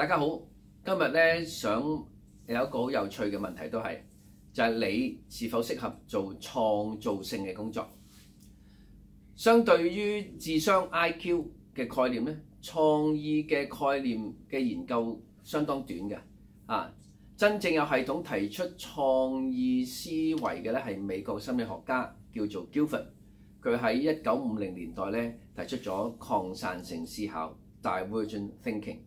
大家好，今日咧想有一個好有趣嘅問題都係，就係、你是否適合做創造性嘅工作？相對於智商 I.Q 嘅概念咧，創意嘅概念嘅研究相當短嘅啊。真正有系統提出創意思維嘅咧係美國心理學家叫做 Gilford，佢喺一九五零年代咧提出咗擴散性思考 （divergent thinking）。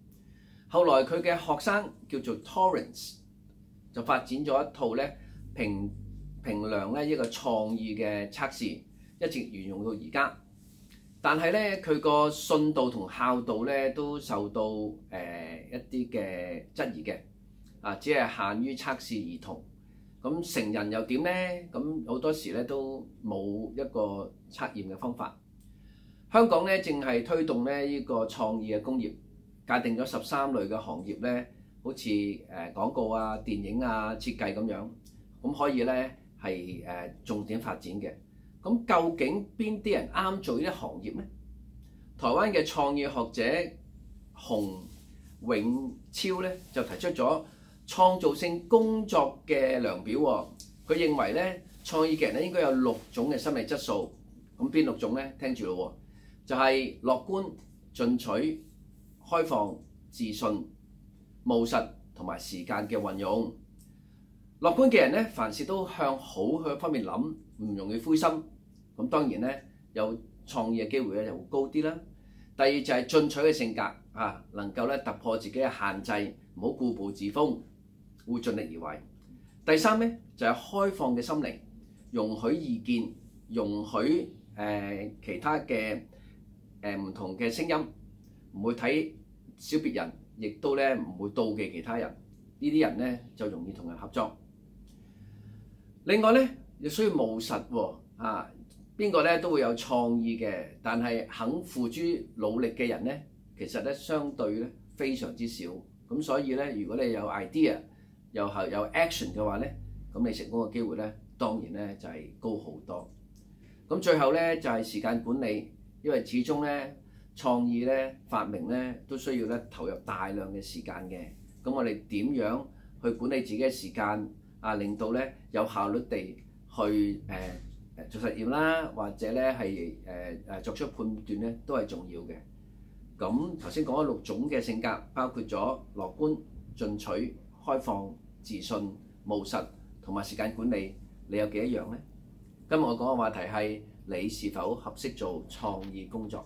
後來佢嘅學生叫做 Torrance 就發展咗一套咧評評量咧一個創意嘅測試，一直沿用到而家。但係咧佢個信度同效度咧都受到誒、一啲嘅質疑嘅。啊，只係限於測試兒童，咁成人又點呢？咁好多時咧都冇一個測驗嘅方法。香港咧正係推動咧呢個創意嘅工業，界定咗十三類嘅行業咧，好似誒廣告啊、電影啊、設計咁樣，咁可以咧係誒重點發展嘅。咁究竟邊啲人啱做呢啲行業呢？台灣嘅創意學者洪永超咧就提出咗創造性工作嘅量表喎，佢認為咧創意嘅人咧應該有六種嘅心理質素，咁邊六種咧？聽住咯，就係樂觀、進取、開放、自信、務實同埋時間嘅運用。樂觀嘅人咧，凡事都向好嘅方面諗，唔容易灰心。咁當然咧，有創意嘅機會咧就會高啲啦。第二就係進取嘅性格啊，能夠咧突破自己嘅限制，唔好固步自封。會盡力而為。第三咧就係、是、開放嘅心靈，容許意見，容許誒、其他嘅誒唔同嘅聲音，唔會睇小別人，亦都咧唔會妒忌其他人。呢啲人咧就容易同人合作。另外咧亦需要務實喎啊！邊個咧都會有創意嘅，但係肯付諸努力嘅人咧，其實咧相對咧非常之少。咁所以咧，如果你有 idea，又係有 action 嘅話咧，咁你成功嘅機會咧，當然咧就係高好多。咁最後咧就係時間管理，因為始終咧創意咧發明咧都需要咧投入大量嘅時間嘅。咁我哋點樣去管理自己嘅時間啊？令到咧有效率地去誒誒做實驗啦，或者咧係誒誒作出判斷咧，都係重要嘅。咁頭先講咗六種嘅性格，包括咗樂觀、進取、開放、自信、務實同埋時間管理，你有幾多樣呢？今日我講嘅話題係你是否合適做創意工作？